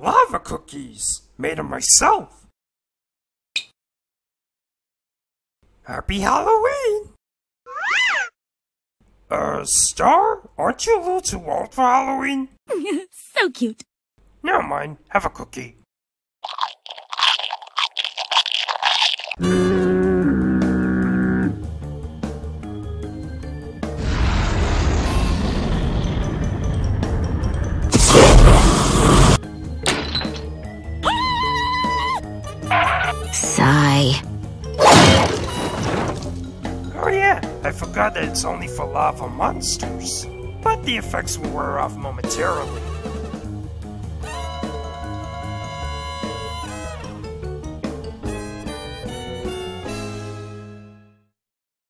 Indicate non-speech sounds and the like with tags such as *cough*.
Lava cookies! Made them myself! Happy Halloween! Uh, Star? Aren't you a little too old for Halloween? *laughs* so cute. Never mind, have a cookie. Sigh. Oh yeah, I forgot that it's only for lava monsters. But the effects will wear off momentarily.